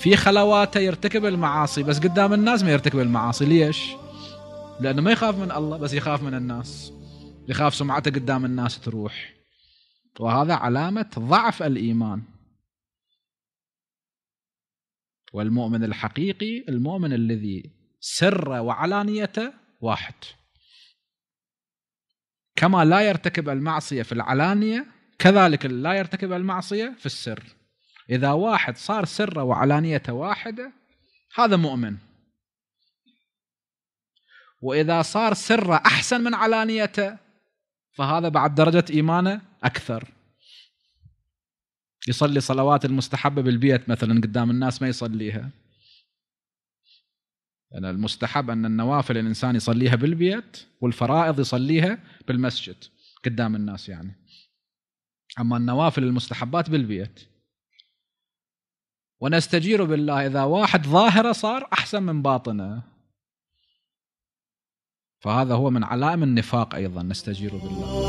في خلواته يرتكب المعاصي بس قدام الناس ما يرتكب المعاصي. ليش؟ لأنه ما يخاف من الله بس يخاف من الناس. يخاف سمعته قدام الناس تروح. وهذا علامة ضعف الإيمان. والمؤمن الحقيقي المؤمن الذي سر وعلانيته واحد. كما لا يرتكب المعصية في العلانية كذلك لا يرتكب المعصية في السر. إذا واحد صار سره وعلانيته واحدة هذا مؤمن. وإذا صار سره أحسن من علانيته فهذا بعد درجة إيمانه أكثر. يصلي صلوات المستحبة بالبيت مثلا قدام الناس ما يصليها. يعني المستحب أن النوافل الإنسان يصليها بالبيت والفرائض يصليها بالمسجد قدام الناس يعني. أما النوافل المستحبات بالبيت ونستجير بالله إذا واحد ظاهرة صار أحسن من باطنه. فهذا هو من علائم النفاق أيضا نستجير بالله.